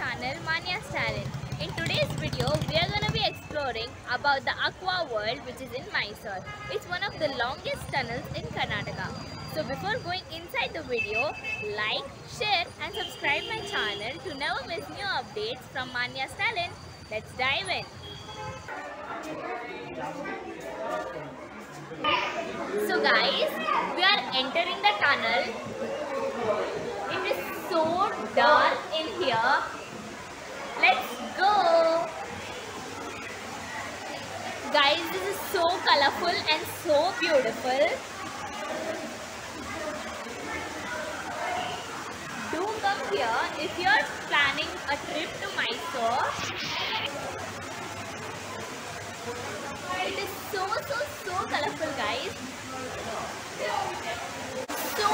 channel Manya's Talent. In today's video, we are going to be exploring about the Aqua World which is in Mysore. It's one of the longest tunnels in Karnataka. So before going inside the video, like, share and subscribe my channel to never miss new updates from Manya's Talent. Let's dive in. So guys, we are entering the tunnel. It is so dark in here. Let's go. Guys, this is so colorful and so beautiful. Do come here if you are planning a trip to Mysore. It is so so so colorful guys. So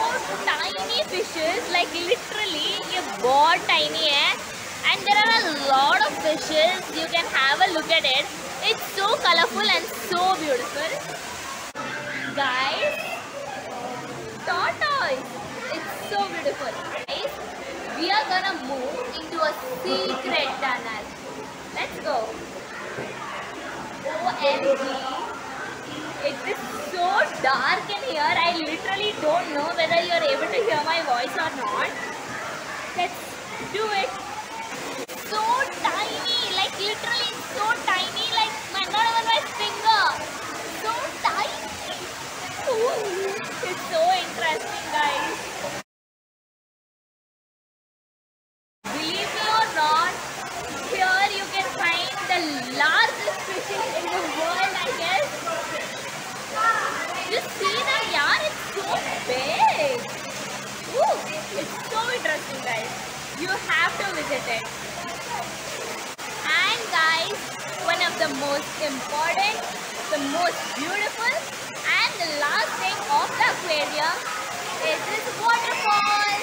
tiny fishes like literally ये बहुत tiny है and there are a lot of fishes you can have a look at it. It's so colorful and so beautiful. Guys, tortoise. It's so beautiful. Guys, we are gonna move into a secret tunnel. Let's go. OMG. It is so dark in here. I literally don't know whether you are able to hear my voice or not. Let's do it. So tiny, like literally so tiny, like my, not even my finger. So tiny. Ooh, it's so interesting, guys. Believe me or not, here you can find the largest fishes in the world, I guess. Just see that, yaar, it's so big. Ooh, it's so interesting, guys. You have to visit it. And guys, one of the most important, the most beautiful, and the last thing of the aquarium is this waterfall.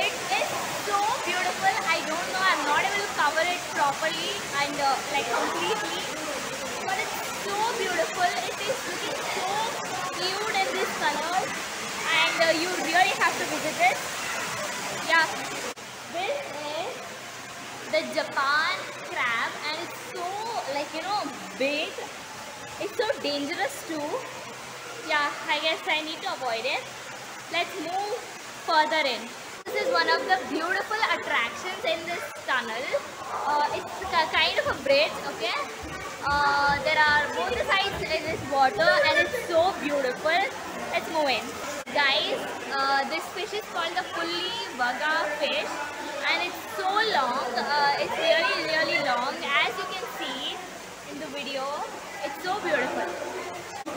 It is so beautiful. I don't know. I'm not able to cover it properly and uh, like completely. But it's so beautiful. It is looking so cute in this color. And uh, you really have to visit it. Yeah. The Japan crab and it's so like you know big. It's so dangerous too. Yeah, I guess I need to avoid it. Let's move further in. This is one of the beautiful attractions in this tunnel. Uh, it's kind of a bridge, okay? Uh, there are both sides in this water and it's so beautiful. Let's move in. Guys, uh, this fish is called the fully vaga fish and it's so long. Uh, it's really, really long. As you can see in the video, it's so beautiful.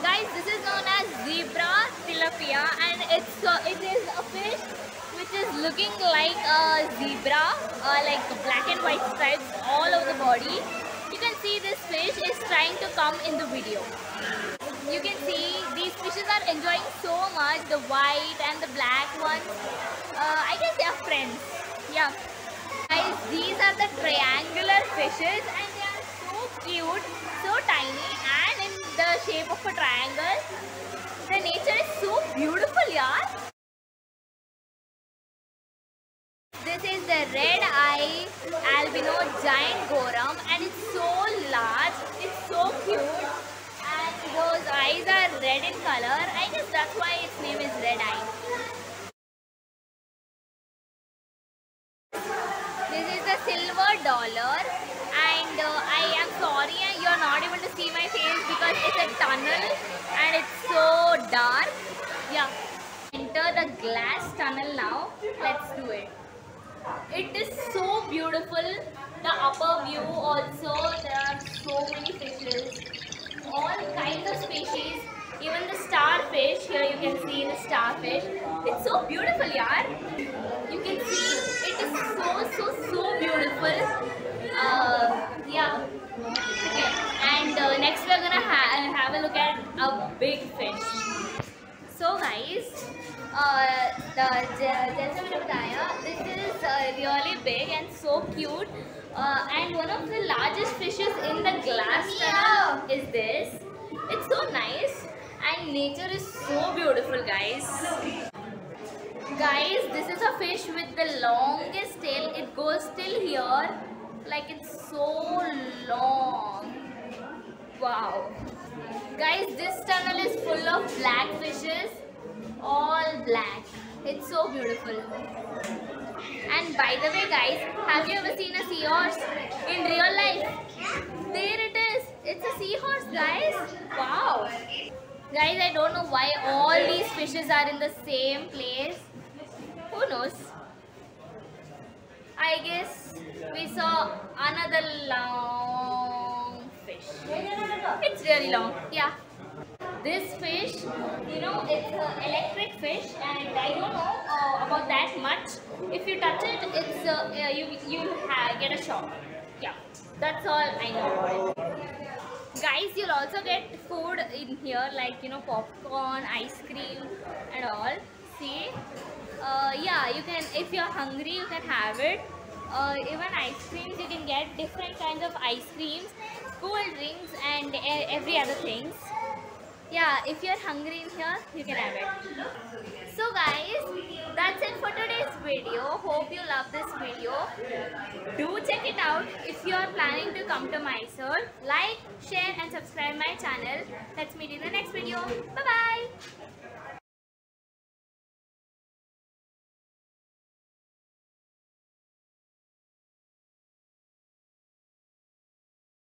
Guys, this is known as zebra tilapia and it's uh, it is a fish which is looking like a zebra, uh, like black and white stripes all over the body. You can see this fish is trying to come in the video. You can see these fishes are enjoying so much, the white and the black ones. Uh, I guess they are friends. Yeah. Guys, these are the triangular fishes and they are so cute, so tiny and in the shape of a triangle. The nature is so beautiful, yaar. This is the red eye albino giant goram and it's so large, it's so cute and those eyes are red in color. I guess that's why its name is red eye. Tunnel and it's so dark. Yeah. Enter the glass tunnel now. Let's do it. It is so beautiful. The upper view also, there are so many fishes. All kinds of species. Even the starfish, here you can see the starfish. It's so beautiful, yaar. You can see it is so, beautiful. Uh, yeah. Okay. And uh, next we're gonna ha have a look at a big fish. So guys, uh, the जैसे मैंने बताया this is uh, really big and so cute uh, and one of the largest fishes in the glass tunnel is this. It's so nice and nature is so beautiful guys. Guys, this is a fish with the longest tail. It goes till here. Like it's so long. Wow. Guys, this tunnel is full of black fishes. All black. It's so beautiful. And by the way guys, have you ever seen a seahorse in real life? There it is. It's a seahorse guys. Wow. Guys, I don't know why all these fishes are in the same place. Who knows? I guess we saw another long fish. It's really long. Yeah. This fish, you know, it's an electric fish and I don't know uh, about that much. If you touch it, it's uh, you, you get a shock. Yeah, that's all I know guys you'll also get food in here like you know popcorn ice cream and all. See? Uh, yeah you can if you're hungry you can have it. Uh, even ice creams you can get different kinds of ice creams cool drinks and every other things yeah if you're hungry in here you can have it. So guys that's it for today's video. Hope you love this video. Do check it out. If you are planning to come to Mysore like share and subscribe my channel. Let's meet in the next video. Bye bye